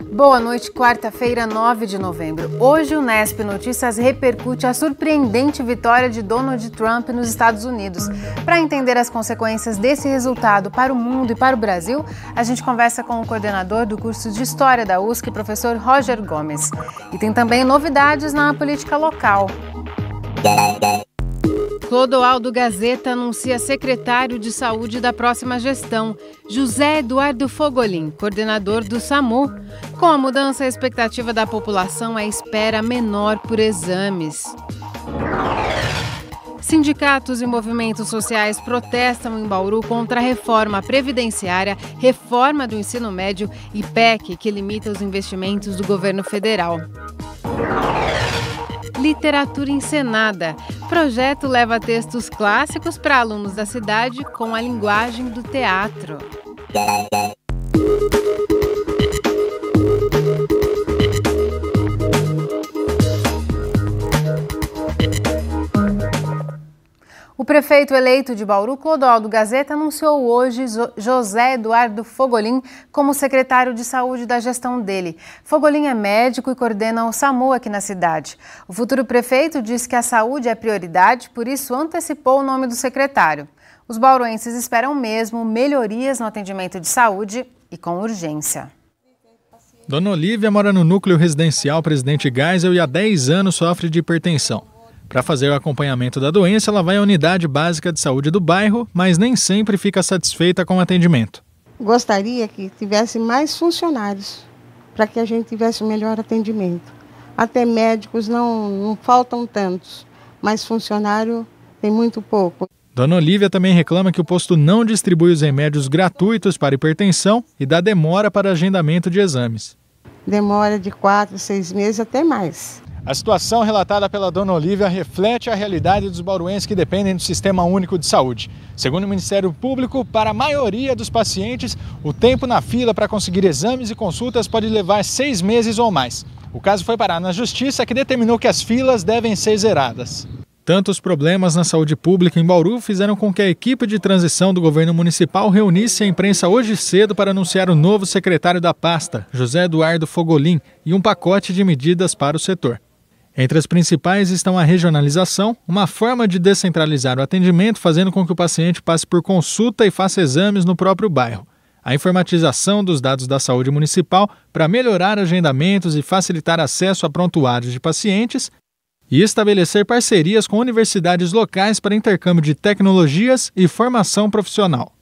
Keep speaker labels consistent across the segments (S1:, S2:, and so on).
S1: Boa noite, quarta-feira, 9 de novembro. Hoje o Nesp Notícias repercute a surpreendente vitória de Donald Trump nos Estados Unidos. Para entender as consequências desse resultado para o mundo e para o Brasil, a gente conversa com o coordenador do curso de História da USC, professor Roger Gomes. E tem também novidades na política local. Clodoaldo Gazeta anuncia secretário de saúde da próxima gestão, José Eduardo Fogolin, coordenador do SAMU. Com a mudança, a expectativa da população é espera menor por exames. Sindicatos e movimentos sociais protestam em Bauru contra a reforma previdenciária, reforma do ensino médio e PEC, que limita os investimentos do governo federal. Literatura Encenada. Projeto leva textos clássicos para alunos da cidade com a linguagem do teatro. O prefeito eleito de Bauru, Clodoaldo Gazeta, anunciou hoje José Eduardo Fogolin como secretário de saúde da gestão dele. Fogolin é médico e coordena o SAMU aqui na cidade. O futuro prefeito disse que a saúde é prioridade, por isso antecipou o nome do secretário. Os bauruenses esperam mesmo melhorias no atendimento de saúde e com urgência.
S2: Dona Olívia mora no núcleo residencial Presidente Geisel e há 10 anos sofre de hipertensão. Para fazer o acompanhamento da doença, ela vai à unidade básica de saúde do bairro, mas nem sempre fica satisfeita com o atendimento.
S3: Gostaria que tivesse mais funcionários para que a gente tivesse um melhor atendimento. Até médicos não, não faltam tantos, mas funcionário tem muito pouco.
S2: Dona Olívia também reclama que o posto não distribui os remédios gratuitos para hipertensão e dá demora para agendamento de exames.
S3: Demora de quatro, seis meses até mais.
S2: A situação relatada pela dona Olívia reflete a realidade dos bauruenses que dependem do Sistema Único de Saúde. Segundo o Ministério Público, para a maioria dos pacientes, o tempo na fila para conseguir exames e consultas pode levar seis meses ou mais. O caso foi parar na Justiça, que determinou que as filas devem ser zeradas. Tantos problemas na saúde pública em Bauru fizeram com que a equipe de transição do governo municipal reunisse a imprensa hoje cedo para anunciar o novo secretário da pasta, José Eduardo Fogolin, e um pacote de medidas para o setor. Entre as principais estão a regionalização, uma forma de descentralizar o atendimento, fazendo com que o paciente passe por consulta e faça exames no próprio bairro. A informatização dos dados da saúde municipal para melhorar agendamentos e facilitar acesso a prontuários de pacientes e estabelecer parcerias com universidades locais para intercâmbio de tecnologias e formação profissional.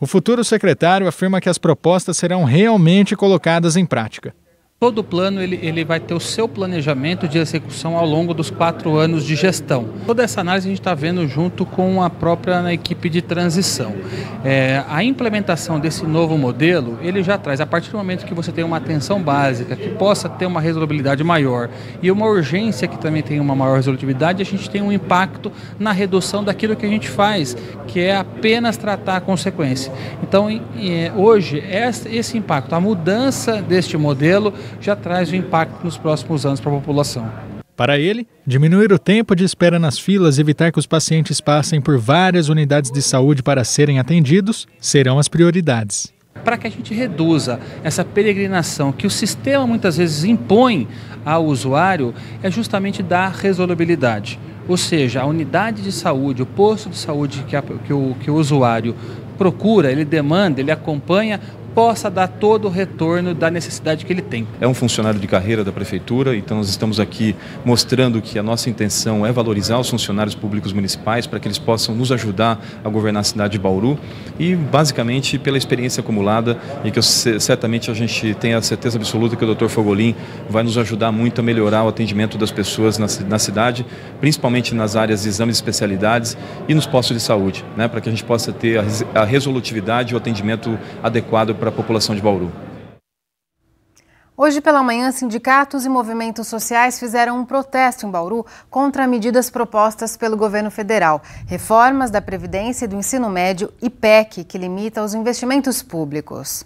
S2: O futuro secretário afirma que as propostas serão realmente colocadas em prática.
S4: Todo plano ele, ele vai ter o seu planejamento de execução ao longo dos quatro anos de gestão. Toda essa análise a gente está vendo junto com a própria equipe de transição. É, a implementação desse novo modelo, ele já traz, a partir do momento que você tem uma atenção básica, que possa ter uma resolutividade maior e uma urgência que também tem uma maior resolutividade, a gente tem um impacto na redução daquilo que a gente faz, que é apenas tratar a consequência. Então, é, hoje, esse impacto, a mudança deste modelo, já traz um impacto nos próximos anos para a população.
S2: Para ele, diminuir o tempo de espera nas filas e evitar que os pacientes passem por várias unidades de saúde para serem atendidos serão as prioridades.
S4: Para que a gente reduza essa peregrinação que o sistema muitas vezes impõe ao usuário, é justamente dar resolubilidade. Ou seja, a unidade de saúde, o posto de saúde que, a, que, o, que o usuário procura, ele demanda, ele acompanha, possa dar todo o retorno da necessidade que ele tem.
S5: É um funcionário de carreira da prefeitura, então nós estamos aqui mostrando que a nossa intenção é valorizar os funcionários públicos municipais para que eles possam nos ajudar a governar a cidade de Bauru e basicamente pela experiência acumulada e que eu, certamente a gente tem a certeza absoluta que o Dr. Fogolin vai nos ajudar muito a melhorar o atendimento das pessoas na, na cidade, principalmente nas áreas de exames e especialidades e nos postos de saúde, né, para que a gente possa ter a, a resolutividade e o atendimento adequado para para a população de Bauru.
S1: Hoje pela manhã, sindicatos e movimentos sociais fizeram um protesto em Bauru contra medidas propostas pelo governo federal, reformas da Previdência e do ensino médio e PEC, que limita os investimentos públicos.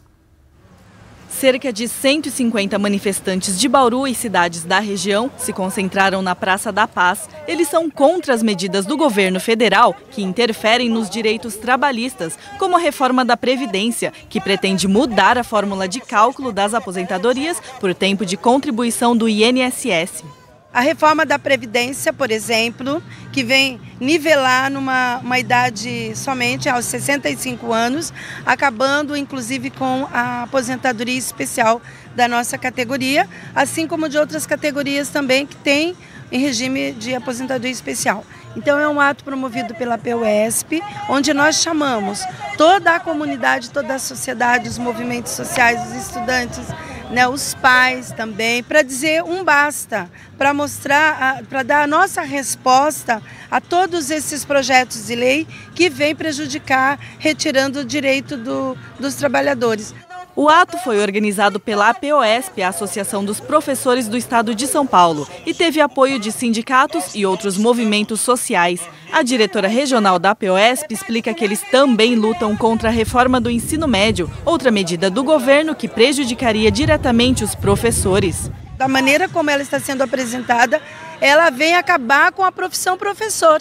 S6: Cerca de 150 manifestantes de Bauru e cidades da região se concentraram na Praça da Paz. Eles são contra as medidas do governo federal que interferem nos direitos trabalhistas, como a reforma da Previdência, que pretende mudar a fórmula de cálculo das aposentadorias por tempo de contribuição do INSS.
S7: A reforma da Previdência, por exemplo, que vem nivelar numa uma idade somente aos 65 anos, acabando inclusive com a aposentadoria especial da nossa categoria, assim como de outras categorias também que têm em regime de aposentadoria especial. Então é um ato promovido pela PUESP, onde nós chamamos toda a comunidade, toda a sociedade, os movimentos sociais, os estudantes, né, os pais também, para dizer um basta, para mostrar, para dar a nossa resposta a todos esses projetos de lei que vêm prejudicar, retirando o direito do, dos trabalhadores.
S6: O ato foi organizado pela APOSP, a Associação dos Professores do Estado de São Paulo, e teve apoio de sindicatos e outros movimentos sociais. A diretora regional da APOSP explica que eles também lutam contra a reforma do ensino médio, outra medida do governo que prejudicaria diretamente os professores.
S7: Da maneira como ela está sendo apresentada, ela vem acabar com a profissão professor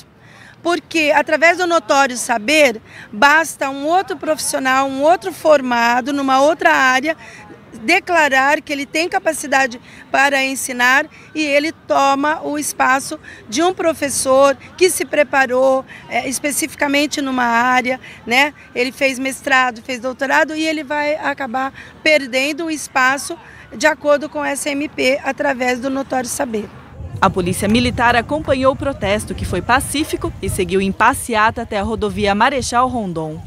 S7: porque através do notório saber, basta um outro profissional, um outro formado numa outra área declarar que ele tem capacidade para ensinar e ele toma o espaço de um professor que se preparou é, especificamente numa área, né? Ele fez mestrado, fez doutorado e ele vai acabar perdendo o espaço de acordo com essa MP através do notório saber.
S6: A polícia militar acompanhou o protesto, que foi pacífico, e seguiu em passeata até a rodovia Marechal Rondon.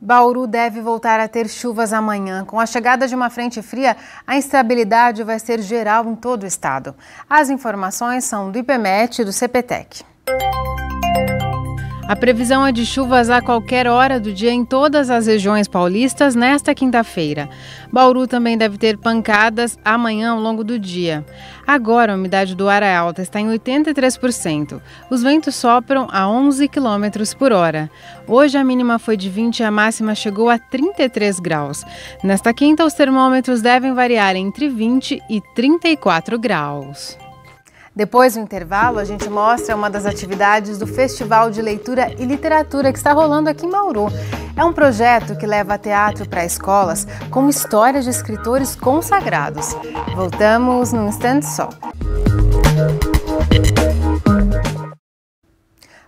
S1: Bauru deve voltar a ter chuvas amanhã. Com a chegada de uma frente fria, a instabilidade vai ser geral em todo o estado. As informações são do IPMET e do CPTEC. A previsão é de chuvas a qualquer hora do dia em todas as regiões paulistas nesta quinta-feira. Bauru também deve ter pancadas amanhã ao longo do dia. Agora a umidade do ar é alta, está em 83%. Os ventos sopram a 11 km por hora. Hoje a mínima foi de 20 e a máxima chegou a 33 graus. Nesta quinta, os termômetros devem variar entre 20 e 34 graus. Depois do intervalo, a gente mostra uma das atividades do Festival de Leitura e Literatura que está rolando aqui em Bauru. É um projeto que leva teatro para escolas com histórias de escritores consagrados. Voltamos num instante só.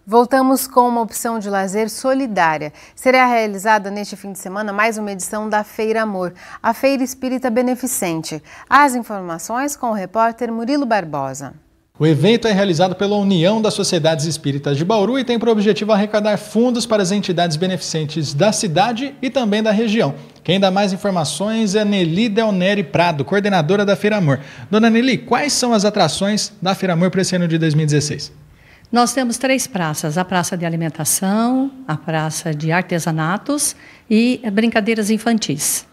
S1: Voltamos com uma opção de lazer solidária. Será realizada neste fim de semana mais uma edição da Feira Amor, a Feira Espírita Beneficente. As informações com o repórter Murilo Barbosa.
S2: O evento é realizado pela União das Sociedades Espíritas de Bauru e tem por objetivo arrecadar fundos para as entidades beneficentes da cidade e também da região. Quem dá mais informações é Nelly Del Neri Prado, coordenadora da Feira Amor. Dona Nelly, quais são as atrações da Feira Amor para esse ano de 2016?
S8: Nós temos três praças: a praça de alimentação, a praça de artesanatos e brincadeiras infantis.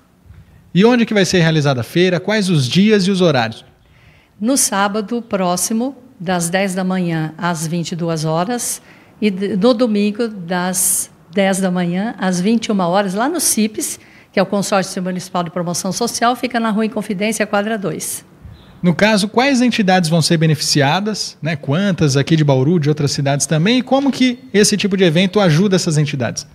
S2: E onde que vai ser realizada a feira? Quais os dias e os horários?
S8: No sábado próximo, das 10 da manhã às 22 horas, e no domingo, das 10 da manhã às 21 horas, lá no CIPES, que é o Consórcio Municipal de Promoção Social, fica na Rua Inconfidência, quadra 2.
S2: No caso, quais entidades vão ser beneficiadas, né? quantas aqui de Bauru, de outras cidades também, e como que esse tipo de evento ajuda essas entidades?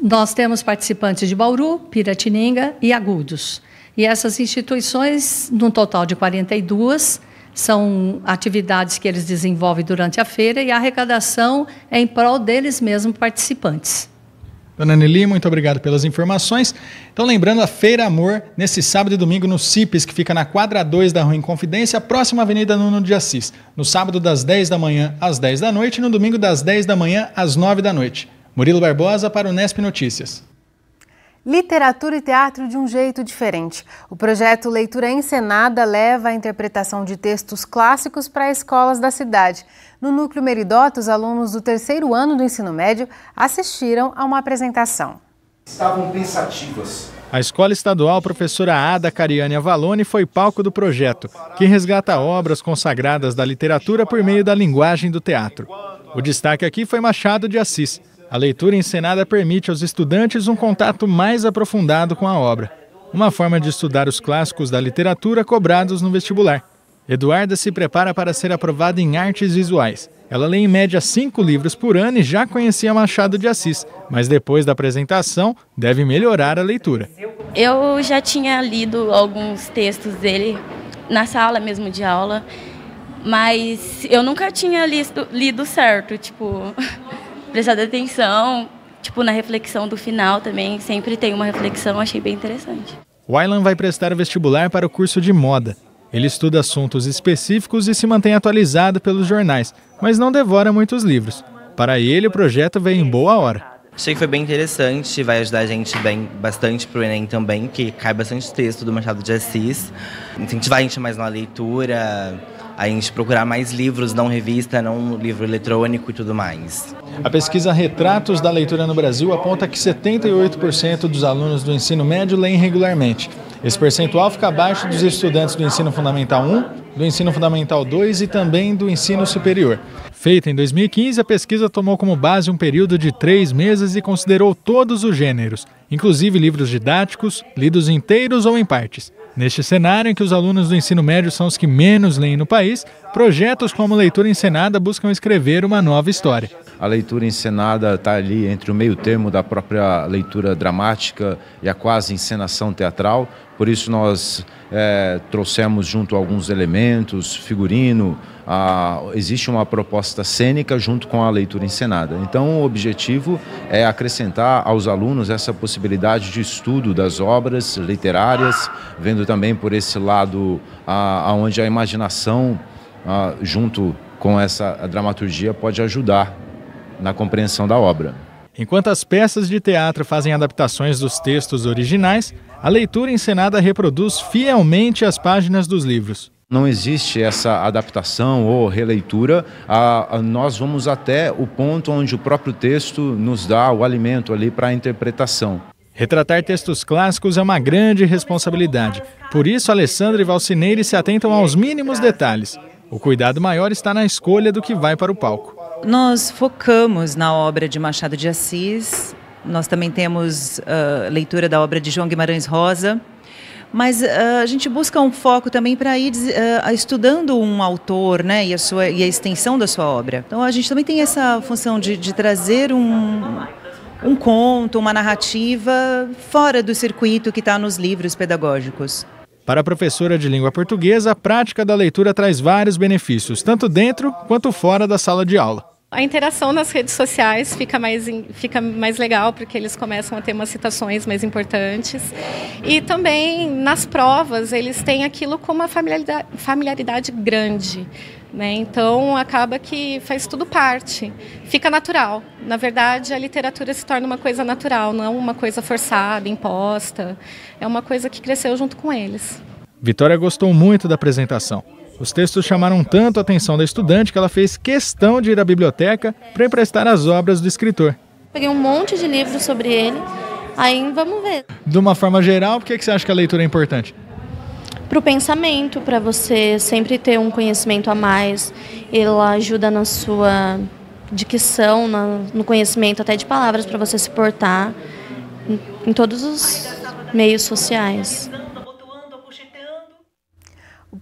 S8: Nós temos participantes de Bauru, Piratininga e Agudos. E essas instituições, num total de 42, são atividades que eles desenvolvem durante a feira e a arrecadação é em prol deles mesmos participantes.
S2: Dona Nelly, muito obrigado pelas informações. Então, lembrando a Feira Amor, nesse sábado e domingo no CIPES, que fica na quadra 2 da Rua Inconfidência, próxima Avenida Nuno de Assis. No sábado, das 10 da manhã às 10 da noite e no domingo, das 10 da manhã às 9 da noite. Murilo Barbosa para o Nesp Notícias
S1: literatura e teatro de um jeito diferente. O projeto Leitura Encenada leva a interpretação de textos clássicos para escolas da cidade. No Núcleo Meridota, os alunos do terceiro ano do ensino médio assistiram a uma apresentação.
S9: Estavam pensativas.
S2: A Escola Estadual Professora Ada Cariane Avalone foi palco do projeto, que resgata obras consagradas da literatura por meio da linguagem do teatro. O destaque aqui foi Machado de Assis. A leitura encenada permite aos estudantes um contato mais aprofundado com a obra, uma forma de estudar os clássicos da literatura cobrados no vestibular. Eduarda se prepara para ser aprovada em artes visuais. Ela lê em média cinco livros por ano e já conhecia Machado de Assis, mas depois da apresentação deve melhorar a leitura.
S10: Eu já tinha lido alguns textos dele na sala mesmo de aula, mas eu nunca tinha lido, lido certo, tipo, prestado atenção, tipo, na reflexão do final também, sempre tem uma reflexão, achei bem interessante.
S2: O Aylan vai prestar vestibular para o curso de moda. Ele estuda assuntos específicos e se mantém atualizado pelos jornais, mas não devora muitos livros. Para ele, o projeto veio em boa hora.
S11: Achei que foi bem interessante, vai ajudar a gente bem bastante para o Enem também, que cai bastante texto do Machado de Assis. Incentivar a gente mais na leitura, a gente procurar mais livros, não revista, não livro eletrônico e tudo mais.
S2: A pesquisa Retratos da Leitura no Brasil aponta que 78% dos alunos do ensino médio leem regularmente. Esse percentual fica abaixo dos estudantes do ensino fundamental 1, do ensino fundamental 2 e também do ensino superior. Feita em 2015, a pesquisa tomou como base um período de três meses e considerou todos os gêneros, inclusive livros didáticos, lidos inteiros ou em partes. Neste cenário em que os alunos do ensino médio são os que menos leem no país, projetos como Leitura Encenada buscam escrever uma nova história.
S12: A leitura encenada está ali entre o meio termo da própria leitura dramática e a quase encenação teatral, por isso nós é, trouxemos junto alguns elementos, figurino, a, existe uma proposta cênica junto com a leitura encenada. Então o objetivo é acrescentar aos alunos essa possibilidade de estudo das obras literárias, vendo também por esse lado aonde a, a imaginação a, junto com essa dramaturgia pode ajudar na compreensão da obra.
S2: Enquanto as peças de teatro fazem adaptações dos textos originais, a leitura encenada reproduz fielmente as páginas dos livros.
S12: Não existe essa adaptação ou releitura, nós vamos até o ponto onde o próprio texto nos dá o alimento ali para a interpretação.
S2: Retratar textos clássicos é uma grande responsabilidade. Por isso, Alessandra e Valcineire se atentam aos mínimos detalhes. O cuidado maior está na escolha do que vai para o palco.
S13: Nós focamos na obra de Machado de Assis, nós também temos uh, leitura da obra de João Guimarães Rosa, mas uh, a gente busca um foco também para ir uh, estudando um autor né, e, a sua, e a extensão da sua obra. Então a gente também tem essa função de, de trazer um, um conto, uma narrativa fora do circuito que está nos livros pedagógicos.
S2: Para a professora de língua portuguesa, a prática da leitura traz vários benefícios, tanto dentro quanto fora da sala de aula.
S14: A interação nas redes sociais fica mais, fica mais legal, porque eles começam a ter umas citações mais importantes. E também nas provas, eles têm aquilo com uma familiaridade, familiaridade grande. Né? Então, acaba que faz tudo parte. Fica natural. Na verdade, a literatura se torna uma coisa natural, não uma coisa forçada, imposta. É uma coisa que cresceu junto com eles.
S2: Vitória gostou muito da apresentação. Os textos chamaram tanto a atenção da estudante que ela fez questão de ir à biblioteca para emprestar as obras do escritor.
S15: Peguei um monte de livros sobre ele, aí vamos ver.
S2: De uma forma geral, por que você acha que a leitura é importante?
S15: Para o pensamento, para você sempre ter um conhecimento a mais. Ela ajuda na sua dicção, no conhecimento até de palavras para você se portar em todos os meios sociais.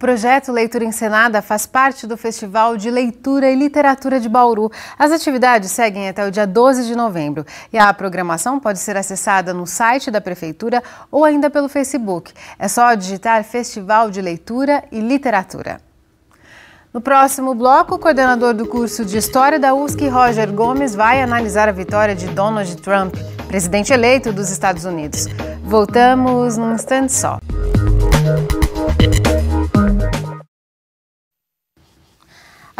S1: O projeto Leitura Encenada faz parte do Festival de Leitura e Literatura de Bauru. As atividades seguem até o dia 12 de novembro e a programação pode ser acessada no site da Prefeitura ou ainda pelo Facebook. É só digitar Festival de Leitura e Literatura. No próximo bloco, o coordenador do curso de História da USC, Roger Gomes, vai analisar a vitória de Donald Trump, presidente eleito dos Estados Unidos. Voltamos num instante só.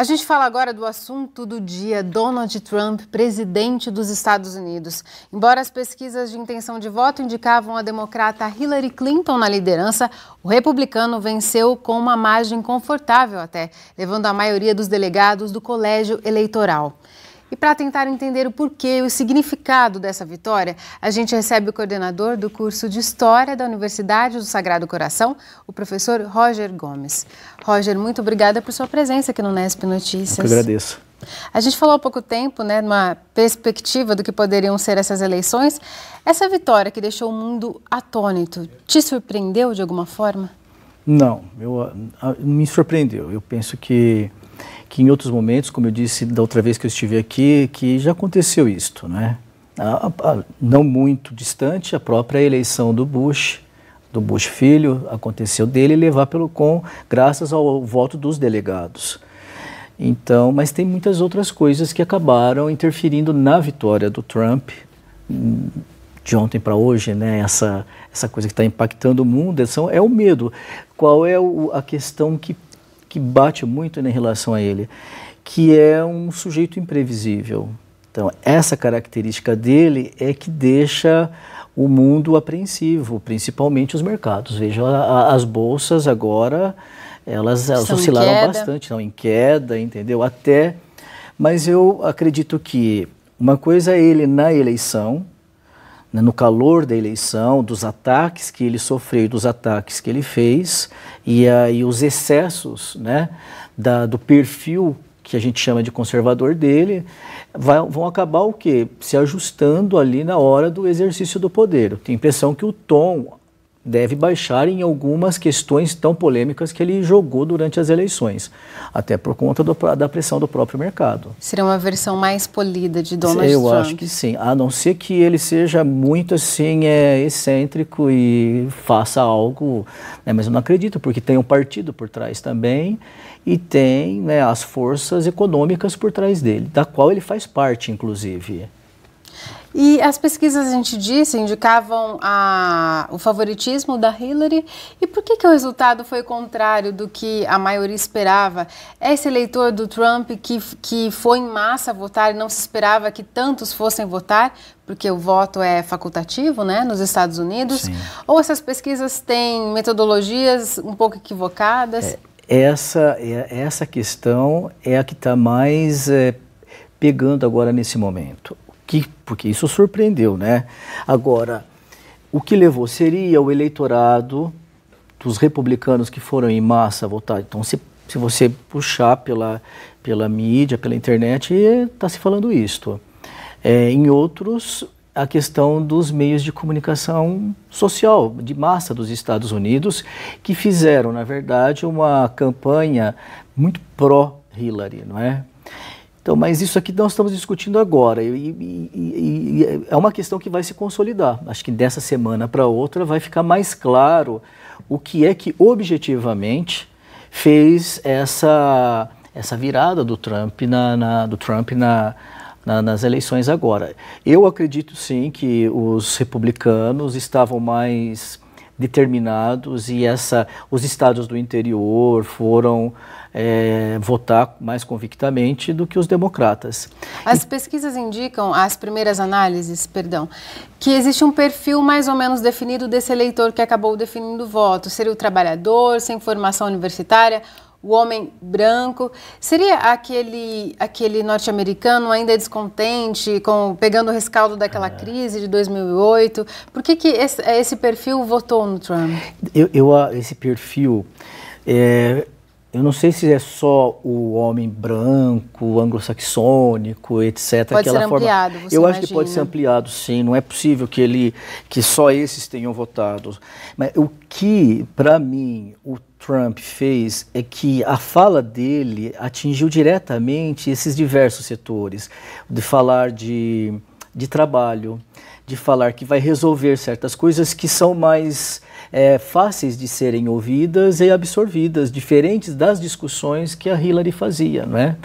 S1: A gente fala agora do assunto do dia, Donald Trump, presidente dos Estados Unidos. Embora as pesquisas de intenção de voto indicavam a democrata Hillary Clinton na liderança, o republicano venceu com uma margem confortável até, levando a maioria dos delegados do colégio eleitoral. E para tentar entender o porquê e o significado dessa vitória, a gente recebe o coordenador do curso de História da Universidade do Sagrado Coração, o professor Roger Gomes. Roger, muito obrigada por sua presença aqui no Nesp Notícias.
S16: Eu agradeço.
S1: A gente falou há pouco tempo, né, numa perspectiva do que poderiam ser essas eleições. Essa vitória que deixou o mundo atônito, te surpreendeu de alguma forma?
S16: Não, eu, me surpreendeu. Eu penso que, que em outros momentos, como eu disse da outra vez que eu estive aqui, que já aconteceu isto, né? A, a, não muito distante, a própria eleição do Bush, do Bush filho, aconteceu dele levar pelo com, graças ao voto dos delegados. Então, mas tem muitas outras coisas que acabaram interferindo na vitória do Trump hum, de ontem para hoje, né? Essa essa coisa que está impactando o mundo é, é o medo. Qual é o, a questão que que bate muito né, em relação a ele, que é um sujeito imprevisível. Então, essa característica dele é que deixa o mundo apreensivo, principalmente os mercados. Veja, as bolsas agora elas, elas oscilaram bastante, não, em queda, entendeu? Até, mas eu acredito que uma coisa é ele na eleição, no calor da eleição, dos ataques que ele sofreu, dos ataques que ele fez, e aí os excessos né, da, do perfil que a gente chama de conservador dele, vai, vão acabar o quê? Se ajustando ali na hora do exercício do poder. Eu tenho a impressão que o tom deve baixar em algumas questões tão polêmicas que ele jogou durante as eleições, até por conta do, da pressão do próprio mercado.
S1: Seria uma versão mais polida de Donald
S16: Eu
S1: Trump?
S16: Eu acho que sim, a não ser que ele seja muito assim é, excêntrico e faça algo, né, mas eu não acredito, porque tem um partido por trás também e tem né, as forças econômicas por trás dele, da qual ele faz parte, inclusive.
S1: E as pesquisas, a gente disse, indicavam a, o favoritismo da Hillary. E por que, que o resultado foi contrário do que a maioria esperava? Esse eleitor do Trump que, que foi em massa votar e não se esperava que tantos fossem votar, porque o voto é facultativo né, nos Estados Unidos? Sim. Ou essas pesquisas têm metodologias um pouco equivocadas?
S16: É, essa, é, essa questão é a que está mais é, pegando agora nesse momento que, porque isso surpreendeu, né? Agora, o que levou seria o eleitorado dos republicanos que foram em massa votar. Então, se, se você puxar pela, pela mídia, pela internet, está se falando isto. É, em outros, a questão dos meios de comunicação social de massa dos Estados Unidos, que fizeram, na verdade, uma campanha muito pró-Hillary, não é? Então, mas isso aqui nós estamos discutindo agora e, e, e, e, é uma questão que vai se consolidar. Acho que dessa semana para outra vai ficar mais claro o que é que objetivamente fez essa, essa virada do Trump, na, na do Trump na, na, nas eleições agora. Eu acredito sim que os republicanos estavam mais determinados e essa, os estados do interior foram é, votar mais convictamente do que os democratas.
S1: As pesquisas indicam, as primeiras análises, perdão, que existe um perfil mais ou menos definido desse eleitor que acabou definindo o voto. Seria o trabalhador, sem formação universitária, o homem branco. Seria aquele, aquele norte-americano ainda descontente, com, pegando o rescaldo daquela é. crise de 2008? Por que, que esse, esse perfil votou no Trump?
S16: Eu, eu esse perfil. É, eu não sei se é só o homem branco, anglo-saxônico, etc.
S1: Pode ser ampliado,
S16: forma. Eu imagina. acho que pode ser ampliado, sim. Não é possível que ele, que só esses tenham votado. Mas o que, para mim, o Trump fez é que a fala dele atingiu diretamente esses diversos setores, de falar de, de trabalho, de falar que vai resolver certas coisas que são mais é, fáceis de serem ouvidas e absorvidas, diferentes das discussões que a Hillary fazia, não é?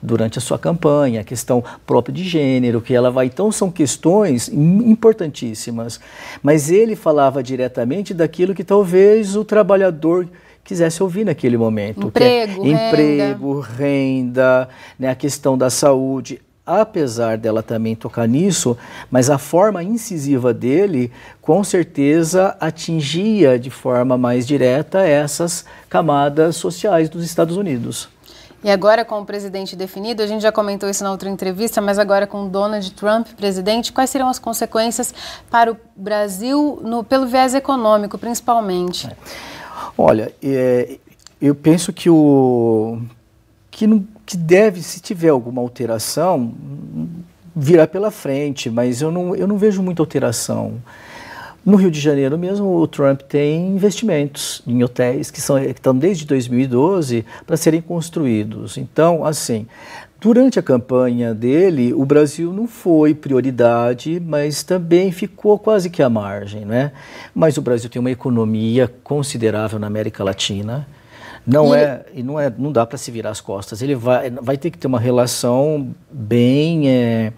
S16: durante a sua campanha, a questão própria de gênero, que ela vai. Então, são questões importantíssimas. Mas ele falava diretamente daquilo que talvez o trabalhador quisesse ouvir naquele momento.
S1: Emprego,
S16: é emprego, renda, renda né, a questão da saúde apesar dela também tocar nisso, mas a forma incisiva dele, com certeza, atingia de forma mais direta essas camadas sociais dos Estados Unidos.
S1: E agora, com o presidente definido, a gente já comentou isso na outra entrevista, mas agora com Donald Trump presidente, quais seriam as consequências para o Brasil, no, pelo viés econômico, principalmente?
S16: Olha, é, eu penso que o que não que deve, se tiver alguma alteração, virá pela frente, mas eu não, eu não vejo muita alteração. No Rio de Janeiro mesmo, o Trump tem investimentos em hotéis que, são, que estão desde 2012 para serem construídos. Então, assim, durante a campanha dele, o Brasil não foi prioridade, mas também ficou quase que à margem, né? Mas o Brasil tem uma economia considerável na América Latina. Não e é e não é não dá para se virar as costas. Ele vai vai ter que ter uma relação bem é,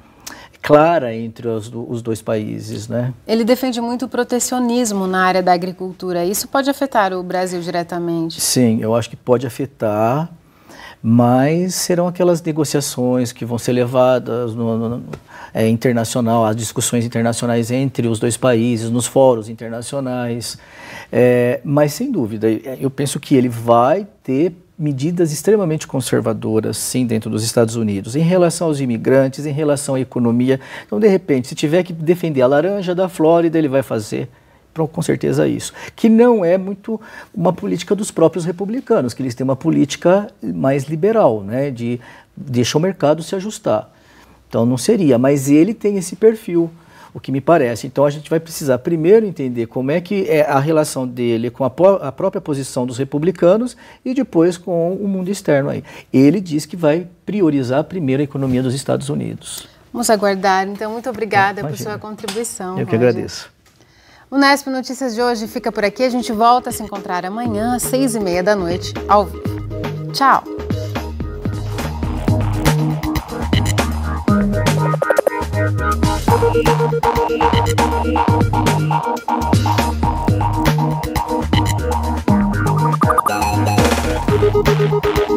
S16: clara entre os, os, dois países, né?
S1: Ele defende muito o protecionismo na área da agricultura. Isso pode afetar o Brasil diretamente?
S16: Sim, eu acho que pode afetar, mas serão aquelas negociações que vão ser levadas no, no é, internacional, as discussões internacionais entre os dois países, nos fóruns internacionais. É, mas sem dúvida, eu penso que ele vai ter medidas extremamente conservadoras, sim, dentro dos Estados Unidos, em relação aos imigrantes, em relação à economia. Então, de repente, se tiver que defender a laranja da Flórida, ele vai fazer com certeza isso. Que não é muito uma política dos próprios republicanos, que eles têm uma política mais liberal, né, de deixa o mercado se ajustar. Então não seria, mas ele tem esse perfil o que me parece. Então a gente vai precisar primeiro entender como é que é a relação dele com a, a própria posição dos republicanos e depois com o mundo externo aí. Ele diz que vai priorizar primeiro a economia dos Estados Unidos.
S1: Vamos aguardar. Então, muito obrigada por sua contribuição.
S16: Eu que agradeço.
S1: O Nesp Notícias de hoje fica por aqui. A gente volta a se encontrar amanhã às seis e meia da noite, ao vivo. Tchau! Thank you.